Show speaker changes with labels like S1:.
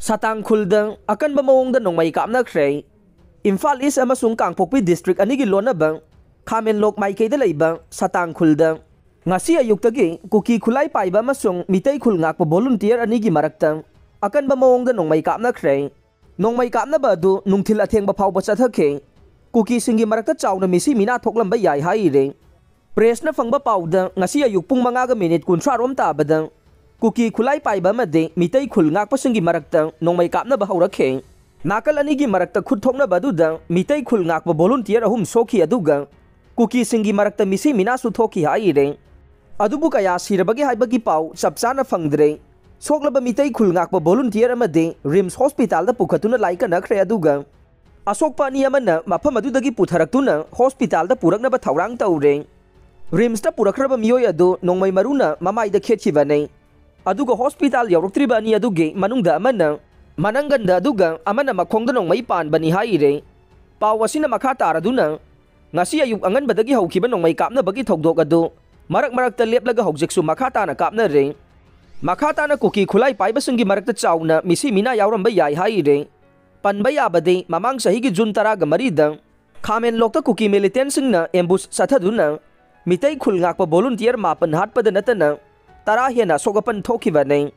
S1: satang kuldang akan bamawong danong may kaamnak siyay. Imphal East amasung Kangpokpi District anigi lona bang Kamenlok mai kay dalaybang satang kuldang. Ngasi ayugtagi kuki kulay paiba masung mitay kulngak pa volunteer anigi maraktang akan bamawong danong may kaamnak siyay. Nong may kaamna ba do nung til atyang bapaw ba chathakay. Kuki singi marakta chaw na misi minatok lamba yay hai ring. Press na fangba pawda ngasi ayugpong mga minute kuntra rom tabadang कुकी खुला पाई मत खुल मरक्त नोम रखे नाकल अरक्त खुदोंबई खुल वोलुंटियर अहम सोखीग cookie मरक्त मिसी मीना सुखी हाईरे अब क्या सिरबे है पा चपचा फंगद्रे सोलब मई खुल वोलुंटियर रिम्स हॉस्पिटल पुखत्न लाइक नखरे अशोप मफम पुथरक्न हॉस्पिटल पुरक्ब तौर रिम्स पुरख्रब मोय नोम मरू ममाई खेबने yauruktriba ani aduge manungda amana mananganda aduga amana makhongda nong mai pan bani haire paw asina makha taraduna ngasi ayuk angan badagi haukiba nong mai kapna bagi thokdok adu marak marak ta leplaga hogjeksu makha ta na kapna re makha ta na kuki khulai pai basungi marak ta chauna misi mina